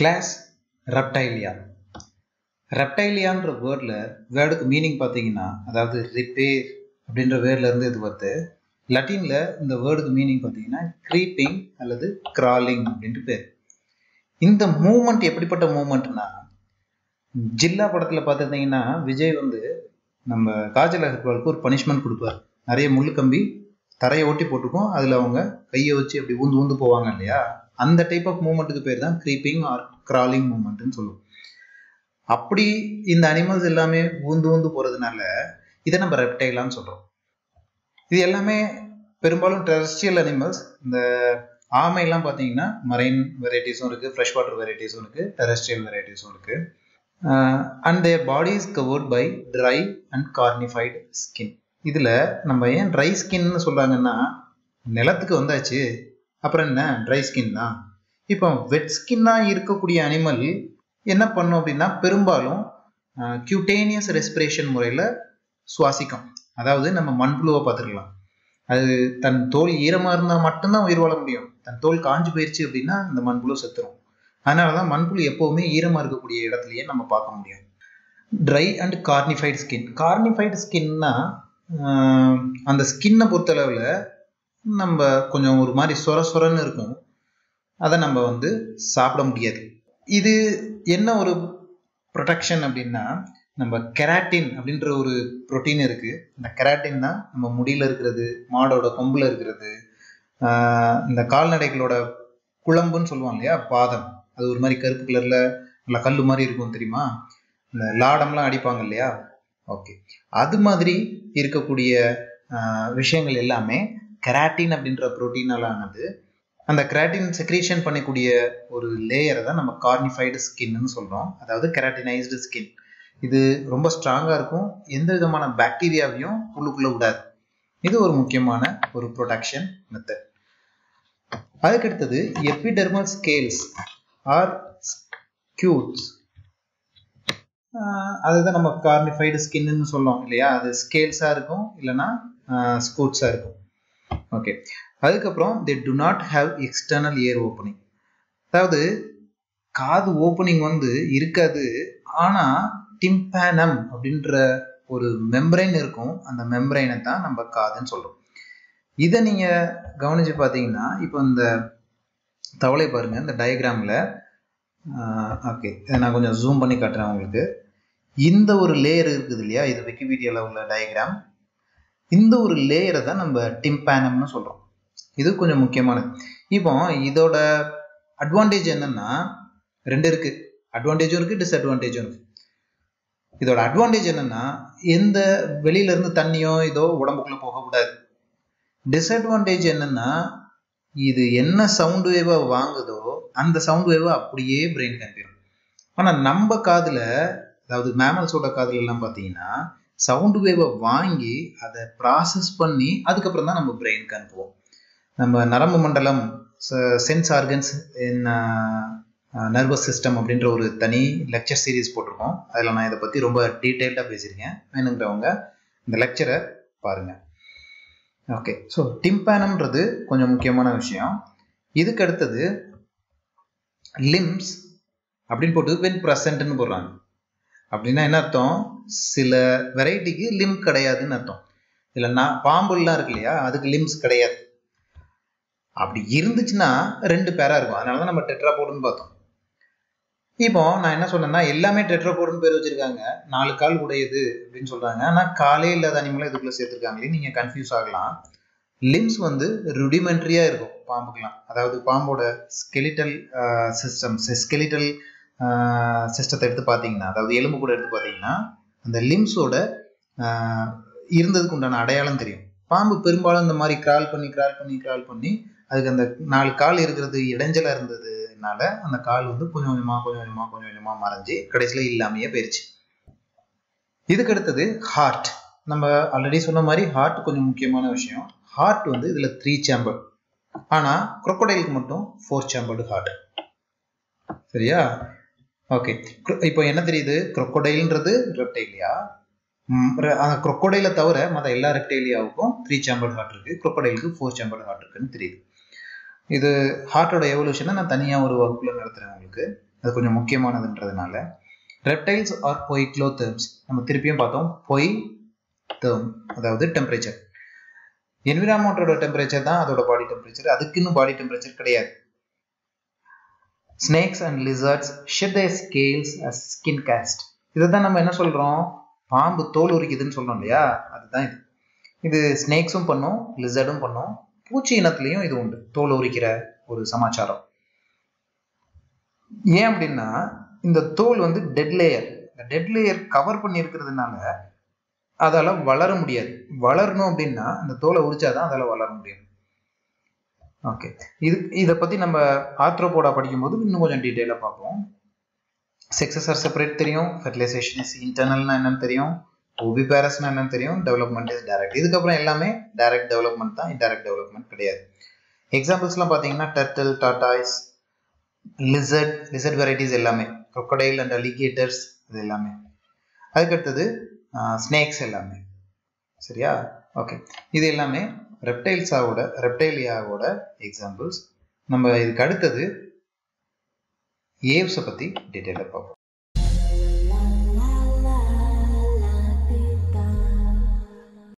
Class ரெப்டைலியா ரெப்டைலியான்ற வேர்டில் வேர்டுக்கு meaning பார்த்தீங்கன்னா அதாவது ரிப்பேர் அப்படின்ற வேர்டில் இருந்து இது வருது. லட்டினில் இந்த வேர்டுக்கு மீனிங் பார்த்தீங்கன்னா க்ரீப்பிங் அல்லது கிராலிங் அப்படின்ட்டு பேர். இந்த மூமெண்ட் எப்படிப்பட்ட மூமெண்ட்னா ஜில்லா படத்தில் பார்த்துருந்தீங்கன்னா விஜய் வந்து நம்ம காஜல் அகர்வாலுக்கு ஒரு பனிஷ்மெண்ட் கொடுப்பார். நிறைய முள் கம்பி தரையை ஒட்டி போட்டுக்கும் அதில் அவங்க கையை வச்சு அப்படி ஊந்து ஊந்து போவாங்க இல்லையா? அந்த டைப் ஆஃப் மூமெண்ட்டுக்கு பேர் தான் க்ரீப்பிங் ஆர் கிராலிங் மூமெண்ட்னு சொல்லுவோம். அப்படி இந்த அனிமல்ஸ் எல்லாமே ஊந்து ஊந்து போகிறதுனால இதை நம்ம ரெப்டைலான்னு சொல்கிறோம் இது எல்லாமே பெரும்பாலும் டெரஸ்ட்ரியல் அனிமல்ஸ் இந்த ஆமைலாம் பார்த்தீங்கன்னா மரைன் வெரைட்டிஸும் இருக்குது ஃப்ரெஷ் வாட்டர் வெரைட்டிஸும் இருக்குது டெரஸ்ட்ரியல் வெரைட்டிஸும் இருக்குது and their body is covered by dry and cornified skin இதில் நம்ம ஏன் ட்ரை ஸ்கின்னு சொல்கிறாங்கன்னா நிலத்துக்கு வந்தாச்சு அப்புறம் என்ன? ட்ரை ஸ்கின் தான். இப்போ வெட் ஸ்கின்னாக இருக்கக்கூடிய அனிமல் என்ன பண்ணும் அப்படின்னா பெரும்பாலும் கியூட்டேனியஸ் ரெஸ்பிரேஷன் முறையில் சுவாசிக்கும். அதாவது நம்ம மண்புழுவை பார்த்துக்கலாம் அது தன் தோல் ஈரமாக இருந்தால் மட்டும்தான் உயிர் வாழ முடியும். தன் தோல் காஞ்சு போயிடுச்சு அப்படின்னா அந்த மண்புழு செத்துரும். அதனால தான் மண்புழு எப்போவுமே ஈரமாக இருக்கக்கூடிய இடத்துலையே நம்ம பார்க்க முடியும். Dry and cornified skin cornified ஸ்கின்னா அந்த ஸ்கின்னை பொறுத்தளவில் நம்ம கொஞ்சம் ஒரு மாதிரி சொர சொரன்னு இருக்கும். அதை நம்ம வந்து சாப்பிட முடியாது. இது என்ன ஒரு ப்ரொடெக்ஷன் அப்படின்னா நம்ம கெராட்டின் அப்படின்ற ஒரு ப்ரோட்டீன் இருக்குது இந்த கெராட்டின் தான் நம்ம முடியில் இருக்கிறது மாடோட கொம்பில் இருக்கிறது. இந்த கால்நடைகளோட குழம்புன்னு சொல்லுவாங்க இல்லையா பாதம். அது ஒரு மாதிரி கருப்பு கலரில் நல்லா கல் மாதிரி இருக்கும் தெரியுமா? இந்த லாடம்லாம் அடிப்பாங்க இல்லையா? ஓகே. அது மாதிரி இருக்கக்கூடிய விஷயங்கள் எல்லாமே கெராட்டின் அப்படின்ற ப்ரோட்டீனால் ஆனது அந்த கிராட்டின் செக்ரீஷன் பண்ணக்கூடிய ஒரு லேயரை தான் நம்ம கார்னிஃபைடு ஸ்கின்னு சொல்கிறோம் அதாவது கெராட்டினைஸ்டு ஸ்கின் இது ரொம்ப ஸ்ட்ராங்காக இருக்கும். எந்த விதமான பாக்டீரியாவையும் உள்ளுக்குள்ளே விடாது. இது ஒரு முக்கியமான ஒரு ப்ரொடக்ஷன் மெத்தட் அதுக்கடுத்தது எபிடெர்மல் ஸ்கேல்ஸ் ஆர் ஸ்கியூட்ஸ் அதுதான் நம்ம கார்னிஃபைடு ஸ்கின்னு சொல்லுவோம் இல்லையா? அது ஸ்கேல்ஸாக இருக்கும் இல்லைன்னா ஸ்கூட்ஸாக இருக்கும். ஓகே அதுக்கப்புறம் they do not have external ear opening அதாவது காது ஓப்பனிங் வந்து இருக்காது. ஆனால் டிம்பேனம் அப்படின்ற ஒரு மெம்பரைன் இருக்கும். அந்த மெம்பரைனை தான் நம்ம காதுன்னு சொல்கிறோம் இதை நீங்கள் கவனித்து பார்த்தீங்கன்னா இப்போ இந்த தவளை பாருங்கள் இந்த டயக்ராமில் ஓகே இதை நான் கொஞ்சம் ஜூம் பண்ணி காட்டுறேன் உங்களுக்கு. இந்த ஒரு லேயர் இருக்குது இல்லையா? இது விக்கிபீடியாவில் உள்ள டயக்ராம் இந்த ஒரு லேயரை தான் நம்ம டிம்பேனம்னு சொல்கிறோம் இது கொஞ்சம் முக்கியமானது. இப்போ இதோட அட்வான்டேஜ் என்னன்னா ரெண்டு இருக்கு. அட்வான்டேஜும் இருக்கு டிஸ்அட்வான்டேஜும் இருக்கு. இதோட அட்வான்டேஜ் என்னன்னா எந்த வெளியில இருந்து தண்ணியோ இதோ உடம்புக்குள்ள போகக்கூடாது. டிஸ்அட்வான்டேஜ் என்னன்னா இது என்ன சவுண்ட் வேவை வாங்குதோ அந்த சவுண்ட் வேவை அப்படியே பிரெயின் அனுப்பிடும் ஆனால் நம்ம காதில் அதாவது மேமல்ஸோட காதில் எல்லாம் பார்த்தீங்கன்னா சவுண்டு வேவை வாங்கி அதை ப்ராசஸ் பண்ணி அதுக்கப்புறம் தான் நம்ம பிரெயினுக்கு அனுப்புவோம். நம்ம நரம்பு மண்டலம் sense organs in nervous system அப்படின்ற ஒரு தனி லெக்சர் சீரீஸ் போட்டிருக்கோம். அதில் நான் இதை பற்றி ரொம்ப டீட்டெயில்டாக பேசியிருக்கேன். வேணுங்கிறவங்க இந்த லெக்சரை பாருங்கள் ஓகே ஸோ டிம்பேனம்ன்றது கொஞ்சம் முக்கியமான விஷயம். இதுக்கு அடுத்தது லிம்ஸ் அப்படின்னு போட்டு வென் ப்ரெசன்ட்னு போடுறாங்க. அப்படின்னா என்ன அர்த்தம்? சில வெரைட்டிக்கு லிம் கிடையாதுன்னு அர்த்தம். இல்லைன்னா நான் பாம்புலாம் இருக்கு இல்லையா? அதுக்கு லிம்ஸ் கிடையாது. அப்படி இருந்துச்சுன்னா ரெண்டு பேராக இருக்கும். அதனால தான் நம்ம டெட்ராபோடுன்னு பார்த்தோம். இப்போ நான் என்ன சொன்னேன்னா எல்லாமே டெட்ராபோடுன்னு பேர் வச்சிருக்காங்க. நாலு கால் உடையது அப்படின்னு சொல்றாங்க. ஆனால் காலே இல்லாத அனிமலாக இதுக்குள்ள சேர்த்துருக்காங்களே நீங்க கன்ஃபியூஸ் ஆகலாம். லிம்ஸ் வந்து ருடிமெண்ட்ரியா இருக்கும் பாம்புக்கெல்லாம். அதாவது பாம்போட ஸ்கெலிட்டல் சிஸ்டம் ஸ்கெலிட்டல் சிஸ்டத்தை எடுத்து பார்த்தீங்கன்னா அதாவது எலும்பு கூட எடுத்து பார்த்தீங்கன்னா அந்த லிம்ஸோட இருந்ததுக்கு உண்டான அடையாளம் தெரியும். பாம்பு பெரும்பாலும் இந்த மாதிரி கிரால் பண்ணி கிரால் பண்ணி கிரால் பண்ணி அதுக்கு அந்த நாலு கால் இருக்கிறது இடைஞ்சலா இருந்ததுனால அந்த கால் வந்து கொஞ்சம் கொஞ்சமா கொஞ்சம் கொஞ்சமா கொஞ்சம் கொஞ்சமா மறைஞ்சு கடைசியில் இல்லாமையே போயிருச்சு. இதுக்கு அடுத்தது ஹார்ட் நம்ம ஆல்ரெடி சொன்ன மாதிரி ஹார்ட் கொஞ்சம் முக்கியமான விஷயம். ஹார்ட் வந்து இதுல த்ரீ சேம்பர் ஆனா குரொக்கடைலுக்கு மட்டும் ஃபோர் சேம்பர்டு ஹார்ட் சரியா? ஓகே இப்போ என்ன தெரியுது? குரொக்கடைல்ன்றது ரெப்டைலியா அந்த குரொக்கடைல தவிர மற்ற எல்லா ரெப்டைலியாவுக்கும் த்ரீ சேம்பர்ட் ஹார்ட் இருக்கு. குரொக்கடைலுக்கு ஃபோர் சேம்பர்ட் ஹார்ட் இருக்குன்னு தெரியுது. இது ஹார்ட்டோட எவல்யூஷனை நான் தனியாக ஒரு வகுப்பில் நடத்துகிறேன் உங்களுக்கு. அது கொஞ்சம் முக்கியமானதுன்றதுனால. Reptiles are poikilotherms நம்ம திருப்பியும் பார்த்தோம். பொய் தேர்ம் அதாவது டெம்பரேச்சர் என்விரான்மெண்ட்டோட டெம்பரேச்சர் தான் அதோட பாடி டெம்பரேச்சர் அதுக்குன்னு பாடி டெம்பரேச்சர் கிடையாது. Snakes and lizards shed a scales as skin cast இதை தான் நம்ம என்ன சொல்கிறோம் பாம்பு தோல் உரிக்குதுன்னு சொல்கிறோம் இல்லையா? அதுதான் இது. இது ஸ்னேக்ஸும் பண்ணும் லிசர்டும் பண்ணும். பூச்சி இனத்துலையும் இது உண்டு. தோல் உரிக்கிற ஒரு சமாச்சாரம். ஏன் அப்படின்னா இந்த தோல் வந்து டெட் லேயர் இந்த டெட் லேயர் கவர் பண்ணி இருக்கிறதுனால அதால வளர முடியாது. வளரணும் அப்படின்னா அந்த தோலை உரிச்சாதான் அதால வளர முடியும். ஓகே இது இதை பற்றி நம்ம ஆர்த்ரோபோடா படிக்கும்போது இன்னும் கொஞ்சம் டீட்டெயிலாக பார்ப்போம். செக்ஸஸ் ஆர் செப்பரேட் தெரியும். ஃபெர்டிலைசேஷன் இஸ் இன்டர்னல்னா என்னன்னு தெரியும். ஓபி பேரஸ்னா என்னன்னு தெரியும். டெவலப்மெண்ட் இஸ் டைரக்ட் இதுக்கப்புறம் எல்லாமே டைரக்ட் டெவலப்மெண்ட் தான். இன்டைரக்ட் டெவலப்மெண்ட் கிடையாது. எக்ஸாம்பிள்ஸ்லாம் பார்த்தீங்கன்னா turtle tortoise lizard lizard varieties எல்லாமே. க்ரொக்கடைல் அண்ட் அலிகேட்டர்ஸ் இது எல்லாமே. அதுக்கடுத்தது ஸ்னேக்ஸ் எல்லாமே. சரியா? ஓகே இது எல்லாமே ரெப்டைல்ஸாவோட ரெப்டைலியாவோட எக்ஸாம்பிள்ஸ் நம்ம இதுக்கு அடுத்தது ஏவ்ஸை பற்றி டீட்டெயிலாக பார்ப்போம்.